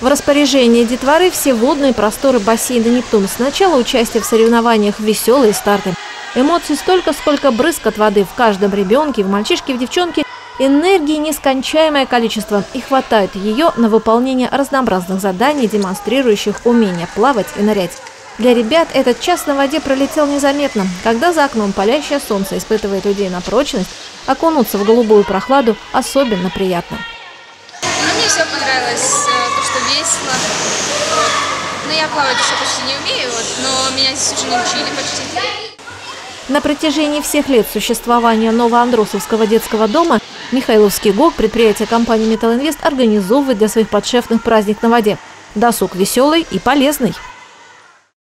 В распоряжении детворы все водные просторы бассейна «Нептун». Сначала участие в соревнованиях веселые старты. Эмоций столько, сколько брызг от воды в каждом ребенке, в мальчишке, в девчонке. Энергии нескончаемое количество, и хватает ее на выполнение разнообразных заданий, демонстрирующих умение плавать и нырять. Для ребят этот час на воде пролетел незаметно. Когда за окном палящее солнце испытывает людей на прочность, окунуться в голубую прохладу особенно приятно. Ну, мне все понравилось, э, то, что весело. Но я плавать еще почти не умею, вот, но меня здесь уже научили почти. На протяжении всех лет существования Новоандросовского детского дома Михайловский ГОК, предприятие компании «Металлинвест» организовывает для своих подшефных праздник на воде. Досуг веселый и полезный.